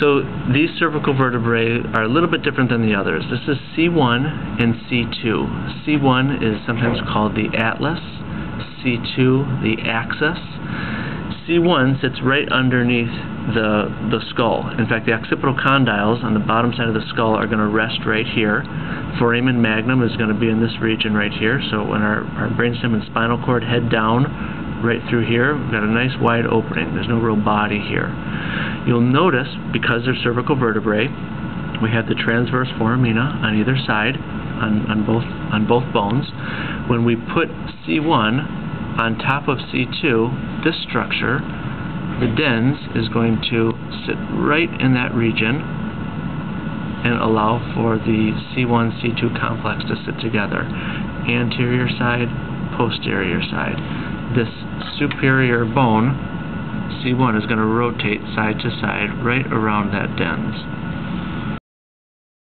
So these cervical vertebrae are a little bit different than the others. This is C1 and C2. C1 is sometimes called the atlas, C2 the axis. C1 sits right underneath the, the skull. In fact, the occipital condyles on the bottom side of the skull are going to rest right here. Foramen magnum is going to be in this region right here. So when our, our brainstem and spinal cord head down right through here, we've got a nice wide opening. There's no real body here. You'll notice, because they're cervical vertebrae, we have the transverse foramina on either side, on, on, both, on both bones. When we put C1 on top of C2, this structure, the dens, is going to sit right in that region and allow for the C1, C2 complex to sit together. Anterior side, posterior side. This superior bone C1 is going to rotate side to side right around that dens.